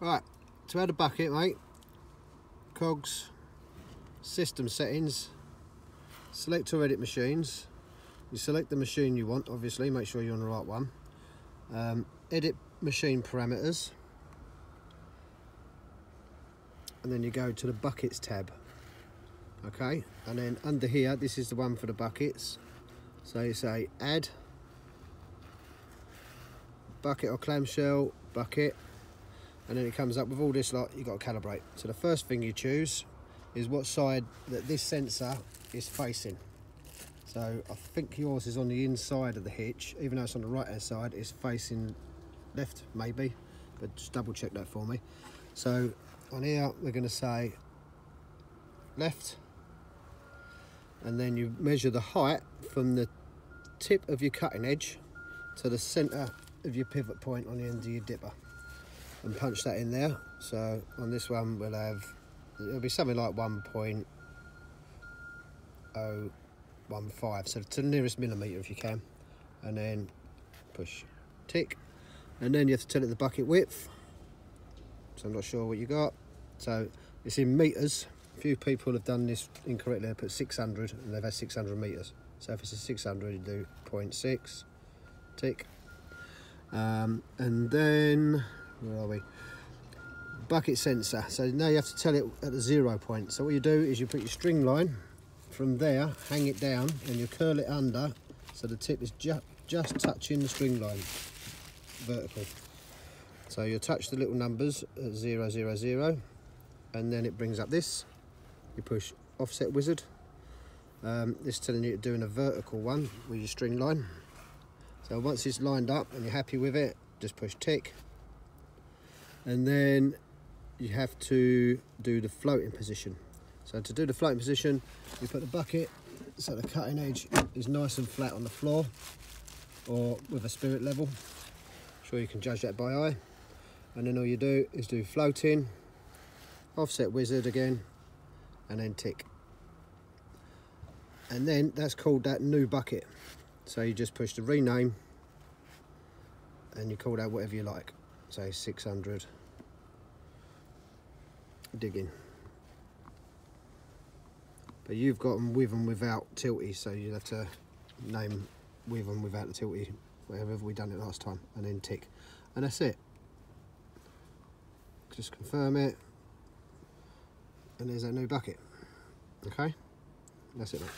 Right, to add a bucket, mate, cogs, system settings, select to edit machines. You select the machine you want, obviously, make sure you're on the right one. Um, edit machine parameters. And then you go to the buckets tab. Okay, and then under here, this is the one for the buckets. So you say add, bucket or clamshell, bucket, and then it comes up with all this lot you've got to calibrate. So the first thing you choose is what side that this sensor is facing. So I think yours is on the inside of the hitch, even though it's on the right hand side, it's facing left maybe, but just double check that for me. So on here we're going to say left, and then you measure the height from the tip of your cutting edge to the centre of your pivot point on the end of your dipper and punch that in there. So on this one we'll have, it'll be something like 1.015, so to the nearest millimetre if you can. And then push tick. And then you have to tell it the bucket width. So I'm not sure what you got. So it's in metres. A few people have done this incorrectly. They put 600 and they've had 600 metres. So if it's a 600, you do 0.6, tick. Um, and then where are we? Bucket sensor. So now you have to tell it at the zero point. So what you do is you put your string line from there, hang it down, and you curl it under so the tip is ju just touching the string line, vertical. So you touch the little numbers at zero, zero, zero, and then it brings up this. You push offset wizard. Um, this is telling you to do in a vertical one with your string line. So once it's lined up and you're happy with it, just push tick and then you have to do the floating position. So to do the floating position you put the bucket so the cutting edge is nice and flat on the floor or with a spirit level. Sure you can judge that by eye. And then all you do is do floating offset wizard again and then tick. And then that's called that new bucket. So you just push the rename and you call that whatever you like say 600 digging. But you've got them with and without tilty so you'll have to name with and without the tilty whatever we done it last time and then tick. And that's it. Just confirm it. And there's a new bucket. Okay? That's it mate.